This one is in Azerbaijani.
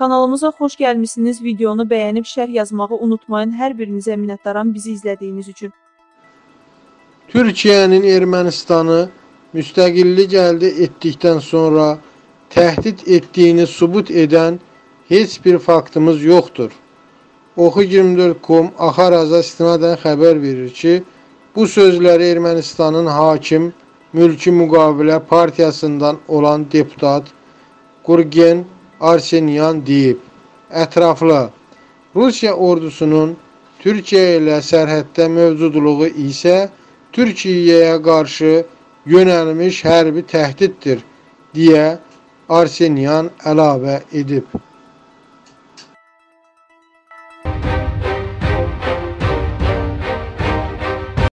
Kanalımıza xoş gəlmisiniz. Videonu bəyənib şərh yazmağı unutmayın. Hər birinizə minnətdaram bizi izlədiyiniz üçün. Türkiye'nin Ermenistan'ı müstakillik elde ettikten sonra tehdit ettiğini subut eden hiçbir faktımız yoktur. Oxu24.com Axaraza istinadən xəbər verir ki, bu sözləri Ermənistanın hakim Mülki Müqavilə Partiyasından olan deputat Qurgen Arsenyan deyib. Ətraflı Rusiya ordusunun Türkiyə ilə sərhəddə mövcudluğu isə Türkiyəyə qarşı yönəlmiş hərbi təhdiddir deyə Arsenyan əlavə edib.